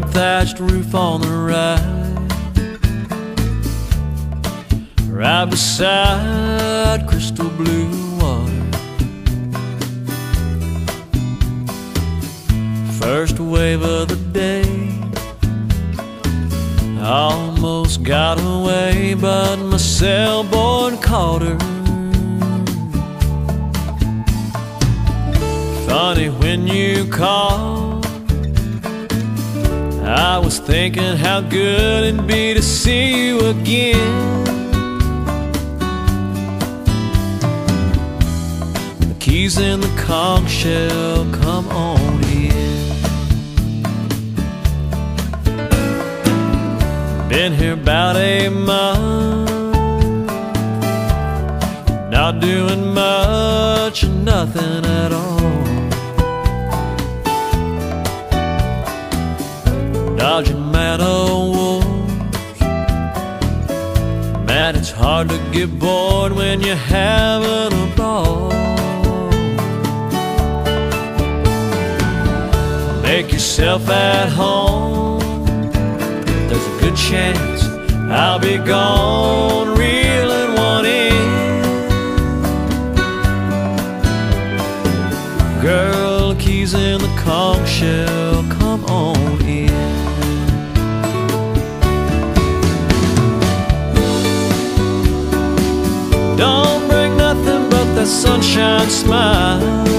burnt thatched roof on the right, right beside crystal blue water. First wave of the day, almost got away, but my sailboard caught her. Funny when you called, I was thinking how good it'd be to see you again. The keys in the conch shell, come on in. Been here about a month, not doing much nothing at all. O' wolves. Man, it's hard to get bored when you're having a ball. Make yourself at home. There's a good chance I'll be gone, reeling one in. Girl, keys in the conch shell, sunshine smile.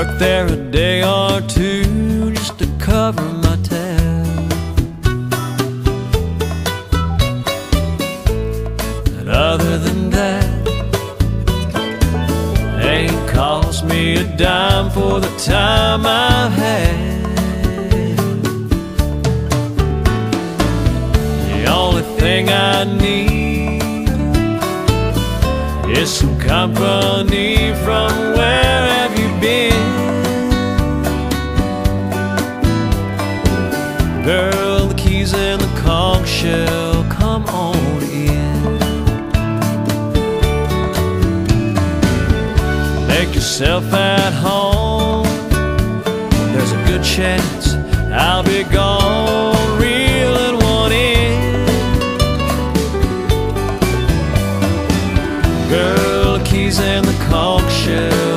Work there a day or two just to cover my tab. And other than that, ain't cost me a dime for the time I've had. The only thing I need is some company from where Girl, the keys and the conch shell, come on in. Make yourself at home. There's a good chance I'll be gone. Reeling one in. Girl, the keys and the conch shell.